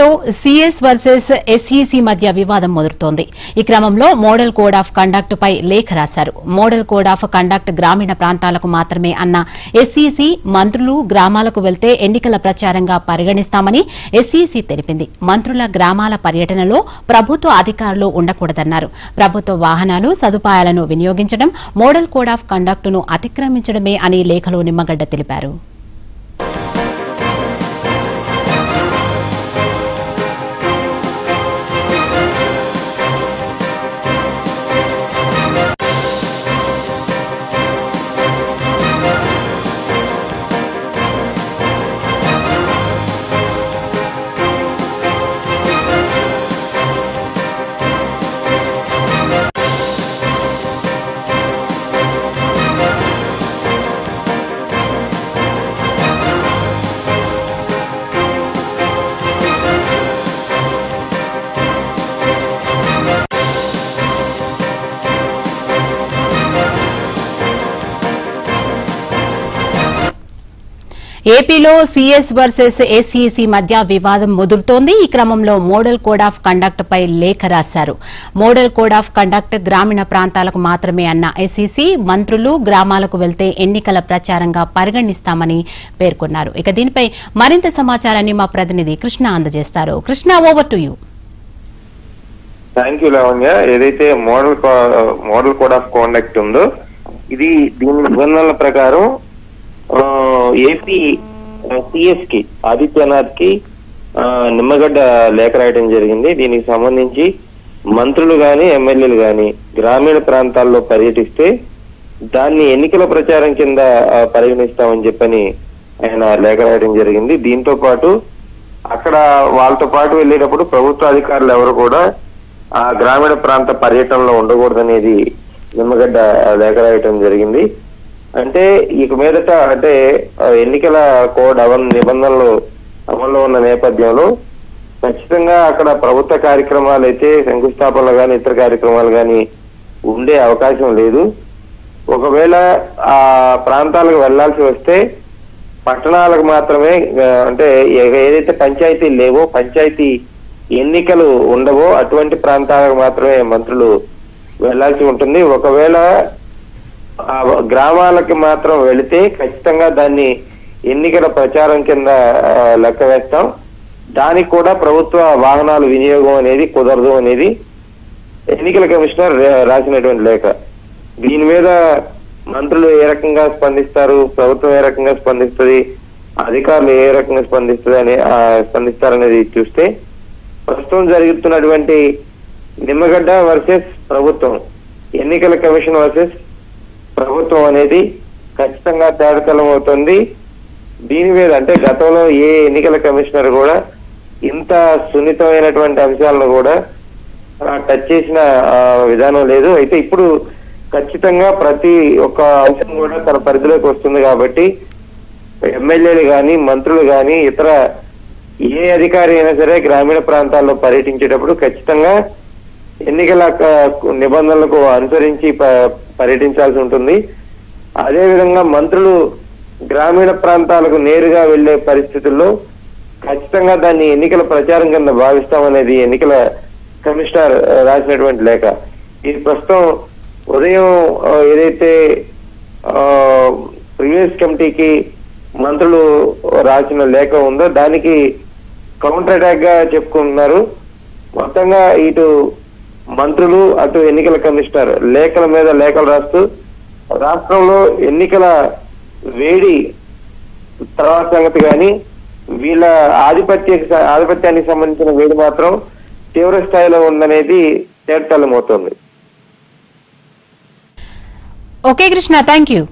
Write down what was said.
లో CS versus SEC మధ్య వివాదం ముదురుతోంది. ఈ క్రమంలో మోడల్ కోడ్ ఆఫ్ కండక్ట్ పై లేఖ రాశారు. మోడల్ కోడ్ ఆఫ్ కండక్ట్ గ్రామీణ ప్రాంతాలకు మాత్రమే అన్న ఎస్ఈసీ మంత్రులు గ్రామాలకు వెళ్తే ఎన్నికల ప్రచారంగా పరిగణిస్తామని ఎస్ఈసీ తెలిపింది. మంత్రుల గ్రామాల పర్యటనలో ప్రభుత్వ అధికారులు ఉండకూడదన్నారు. ప్రభుత్వ వాహనాలు సదుపాయాలను వినియోగించడం మోడల్ కోడ్ ఆఫ్ కండక్ట్ను అతిక్రమించడమే అని లేఖలో నిమ్మగడ్డ తెలిపారు. ఏపీలో సీఎస్ వర్సెస్ ఏసీసీ మధ్య వివాదం ముదురుతోంది. ఈ క్రమంలో మోడల్ కోడ్ ఆఫ్ కండక్ట్ పై లేఖ రాశారు. మోడల్ కోడ్ ఆఫ్ కండక్ట్ గ్రామీణ ప్రాంతాలకు మాత్రమే అన్న ఎస్ఈసీ మంత్రులు గ్రామాలకు వెళ్తే ఎన్నికల ప్రచారంగా పరిగణిస్తామని పేర్కొన్నారు. ఇక దీనిపై మరింత సమాచారాన్ని మా ప్రతినిధి కృష్ణ అందజేస్తారు. Krishna over to you thank you Lavanya ఏదైతే model model code of conduct ఉందో ఇది దీని నిబంధనల ప్రకారం ఏపీ సిఎస్కి ఆదిత్యనాథ్కి నిమ్మగడ్డ లేఖ రాయడం జరిగింది. దీనికి సంబంధించి మంత్రులు గాని ఎమ్మెల్యేలు గాని గ్రామీణ ప్రాంతాల్లో పర్యటిస్తే దాన్ని ఎన్నికల ప్రచారం కింద పరిగణిస్తామని చెప్పని ఆయన లేఖ రాయడం జరిగింది. దీంతో పాటు అక్కడ వాళ్ళతో పాటు వెళ్ళేటప్పుడు ప్రభుత్వ అధికారులు ఎవరు కూడా ఆ గ్రామీణ ప్రాంత పర్యటనలో ఉండకూడదనేది నిమ్మగడ్డ లేఖ రాయటం జరిగింది. అంటే ఇక మీదట అంటే ఎన్నికల కోడ్ అవన్ నిబంధనలు అమల్లో ఉన్న నేపథ్యంలో ఖచ్చితంగా అక్కడ ప్రభుత్వ కార్యక్రమాలు అయితే శంకుస్థాపనలు కానీ ఇతర కార్యక్రమాలు కానీ ఉండే అవకాశం లేదు. ఒకవేళ ఆ ప్రాంతాలకు వెళ్ళాల్సి వస్తే పట్టణాలకు మాత్రమే అంటే ఏదైతే పంచాయతీలు లేవో పంచాయతీ ఎన్నికలు ఉండవో అటువంటి ప్రాంతాలకు మాత్రమే మంత్రులు వెళ్ళాల్సి ఉంటుంది. ఒకవేళ ఆ గ్రామాలకి మాత్రం వెళితే ఖచ్చితంగా దాన్ని ఎన్నికల ప్రచారం కింద లెక్క వేస్తాం. దానికి కూడా ప్రభుత్వ వాహనాలు వినియోగం అనేది కుదరదు అనేది ఎన్నికల కమిషనర్ రాసినటువంటి లేఖ. దీని మీద మంత్రులు ఏ రకంగా స్పందిస్తారు? ప్రభుత్వం ఏ రకంగా స్పందిస్తుంది? అధికారులు ఏ రకంగా స్పందిస్తుంది అని స్పందిస్తారనేది చూస్తే ప్రస్తుతం జరుగుతున్నటువంటి నిమ్మగడ్డ వర్సెస్ ప్రభుత్వం ఎన్నికల కమిషన్ వర్సెస్ ప్రభుత్వం అనేది ఖచ్చితంగా తేడతలం అవుతుంది. దీని మీద అంటే గతంలో ఏ ఎన్నికల కమిషనర్ కూడా ఇంత సున్నితమైనటువంటి అంశాలను కూడా టచ్ చేసిన విధానం లేదు. అయితే ఇప్పుడు ఖచ్చితంగా ప్రతి ఒక్క అంశం కూడా తన పరిధిలోకి వస్తుంది కాబట్టి ఎమ్మెల్యేలు కానీ మంత్రులు కానీ ఇతర ఏ అధికారి అయినా సరే గ్రామీణ ప్రాంతాల్లో పర్యటించేటప్పుడు ఖచ్చితంగా ఎన్నికల నిబంధనలకు అనుసరించి ప- పర్యటించాల్సి ఉంటుంది. అదేవిధంగా మంత్రులు గ్రామీణ ప్రాంతాలకు నేరుగా వెళ్ళే పరిస్థితుల్లో ఖచ్చితంగా దాన్ని ఎన్నికల ప్రచారం కింద భావిస్తామనేది ఎన్నికల కమిషనర్ రాసినటువంటి లేఖ. ఇది ప్రస్తుతం ఉదయం ఏదైతే ప్రీవియస్ కమిటీకి మంత్రులు రాసిన లేఖ ఉందో దానికి కౌంటర్ అటాక్గా చెప్పుకుంటున్నారు. మొత్తంగా ఇటు మంత్రులు అటు ఎన్నికల కమిషనర్ లేఖల మీద లేఖలు రాస్తూ రాష్ట్రంలో ఎన్నికల వేడి తర్వాత సంగతి కానీ వీళ్ళ ఆధిపత్య ఆధిపత్యానికి సంబంధించిన వేడి మాత్రం తీవ్ర స్థాయిలో ఉందనేది తేటతలమవుతోంది. Okay Krishna thank you